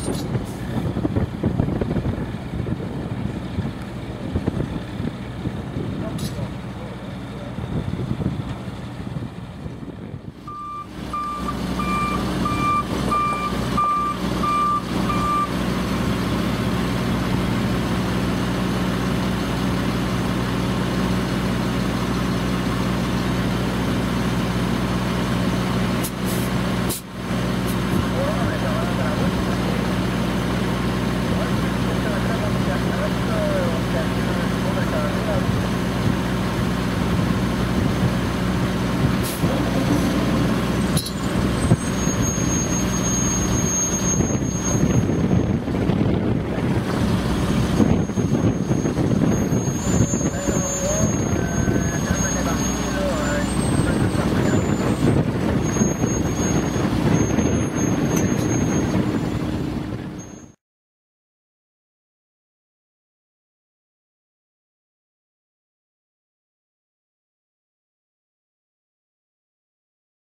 ストしてま